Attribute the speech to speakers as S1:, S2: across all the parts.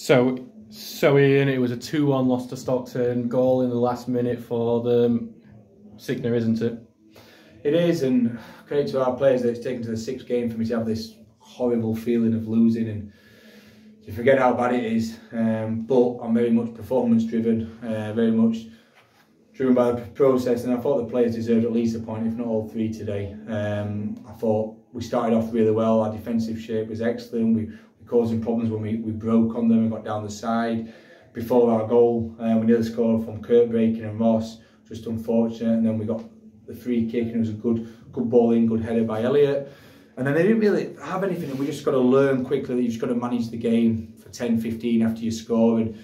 S1: So, so Ian, it was a 2 1 loss to Stockton, goal in the last minute for them. Sickener, isn't it?
S2: It is, and credit to our players that it's taken to the sixth game for me to have this horrible feeling of losing and to forget how bad it is. Um, but I'm very much performance driven, uh, very much driven by the process, and I thought the players deserved at least a point, if not all three today. Um, I thought we started off really well, our defensive shape was excellent, we, causing problems when we, we broke on them and got down the side. Before our goal, uh, we nearly scored from Kurt breaking and Ross, just unfortunate. And then we got the free kick and it was a good good ball in, good header by Elliot. And then they didn't really have anything and we just got to learn quickly that you just got to manage the game for 10, 15 after you score. And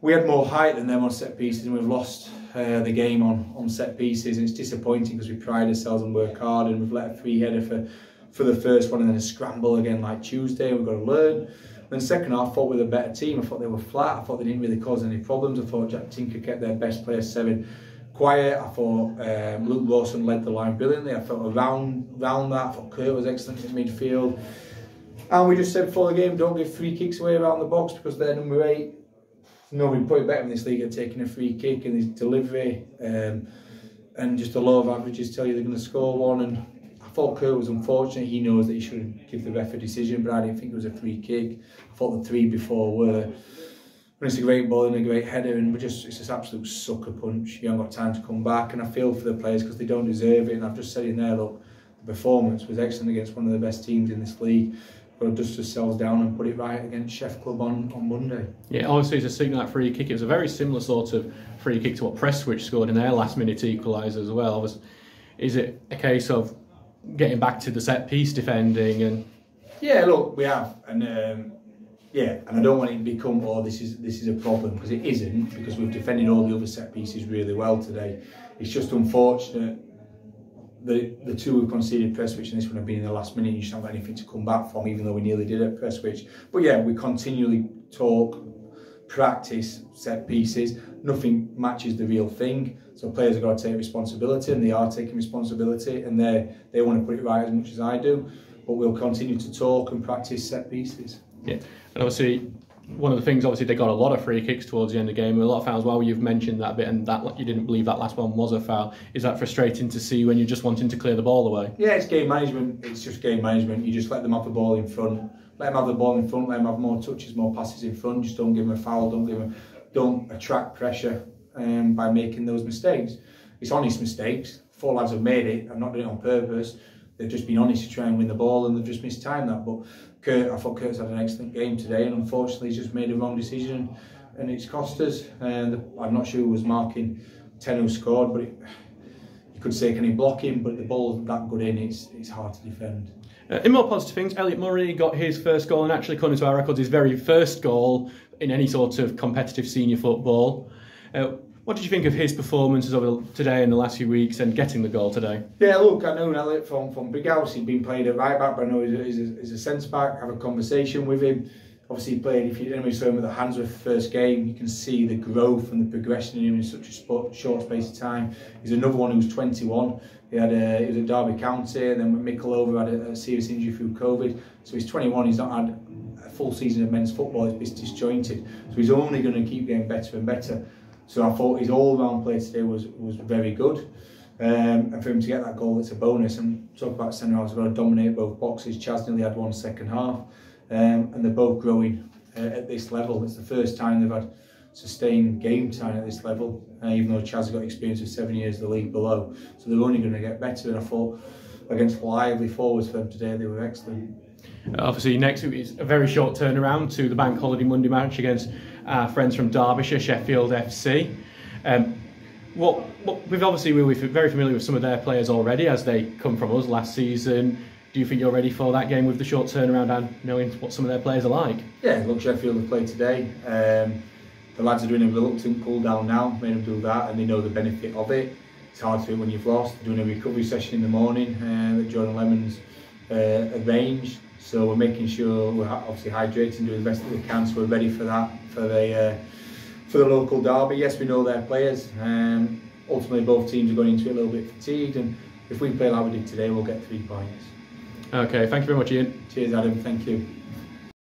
S2: we had more height than them on set pieces and we've lost uh, the game on, on set pieces and it's disappointing because we pride ourselves and work hard and we've let a free header for for the first one and then a scramble again like Tuesday. We've got to learn. Then second half, I thought we were a better team. I thought they were flat. I thought they didn't really cause any problems. I thought Jack Tinker kept their best player seven quiet. I thought um, Luke Lawson led the line brilliantly. I thought around around that. I thought Kurt was excellent in midfield. And we just said before the game, don't give free kicks away around the box because they're number eight. Nobody it better in this league at taking a free kick and his delivery. Um, and just the law of averages tell you they're going to score one. And Kurt was unfortunate. He knows that he shouldn't give the ref a decision, but I didn't think it was a free kick. I thought the three before were. But it's a great ball and a great header, and we're just it's just absolute sucker punch. You haven't got time to come back, and I feel for the players because they don't deserve it. And I've just said in there, look, the performance was excellent against one of the best teams in this league. To dust ourselves down and put it right against Chef Club on, on Monday.
S1: Yeah, obviously it's a signal that free kick. It was a very similar sort of free kick to what Prestwich scored in their last minute equaliser as well. Was, is it a case of getting back to the set piece defending and
S2: yeah look we have and um, yeah and I don't want it to become oh this is this is a problem because it isn't because we've defended all the other set pieces really well today. It's just unfortunate the the two we've conceded Prestwich and this one have been in the last minute you just haven't got anything to come back from even though we nearly did at Prestwich. But yeah we continually talk practice set pieces nothing matches the real thing so players have got to take responsibility and they are taking responsibility and they they want to put it right as much as I do. But we'll continue to talk and practice set pieces.
S1: Yeah, and obviously one of the things, obviously, they got a lot of free kicks towards the end of the game. A lot of fouls. Well, you've mentioned that bit, and that you didn't believe that last one was a foul. Is that frustrating to see when you're just wanting to clear the ball away?
S2: Yeah, it's game management. It's just game management. You just let them have the ball in front. Let them have the ball in front. Let them have more touches, more passes in front. Just don't give them a foul. Don't give them. Don't attract pressure um, by making those mistakes. It's honest mistakes. Four lads have made it. I've not done it on purpose. They've just been honest to try and win the ball and they've just missed time that. But Kurt, I thought Kurt's had an excellent game today and unfortunately he's just made a wrong decision and it's cost us. And I'm not sure who was marking 10 who scored, but it, you could say can he block him, but the ball's that good in, it's, it's hard to defend.
S1: Uh, in more positive things, Elliot Murray got his first goal and actually, according to our records, his very first goal in any sort of competitive senior football. Uh, what did you think of his performances over today in the last few weeks and getting the goal today?
S2: Yeah, look, I know Elliot from, from Big House. He'd been played at right back, but I know he's a, a, he's a centre back. Have a conversation with him. Obviously, he played, if you anybody saw him with the Handsworth first game, you can see the growth and the progression in him in such a sport, short space of time. He's another one who's 21. He had a, he was at Derby County, and then Mickleover had a, a serious injury through COVID. So he's 21. He's not had a full season of men's football. He's disjointed. So he's only going to keep getting better and better. So I thought his all-round play today was was very good. Um, and for him to get that goal, it's a bonus. And talk about centre halves, to dominate both boxes. Chaz nearly had one second half, um, and they're both growing uh, at this level. It's the first time they've had sustained game time at this level, uh, even though Chaz got experience of seven years the league below. So they're only going to get better. And I thought against lively forwards for them today, they were excellent.
S1: Obviously, next week is a very short turnaround to the Bank Holiday Monday match against our friends from Derbyshire, Sheffield FC. Um, what, what, we've obviously we're very familiar with some of their players already as they come from us last season. Do you think you're ready for that game with the short turnaround and knowing what some of their players are like?
S2: Yeah, look, Sheffield have played today. Um, the lads are doing a reluctant cool down now, made them do that, and they know the benefit of it. It's hard to it when you've lost. Doing a recovery session in the morning uh, that Jordan Lemons uh, arranged. So we're making sure we're obviously hydrating, doing the best that we can, so we're ready for that for the uh, for the local derby. Yes, we know their players. Um, ultimately, both teams are going into it a little bit fatigued, and if we play like we did today, we'll get three points.
S1: Okay, thank you very much, Ian.
S2: Cheers, Adam. Thank you.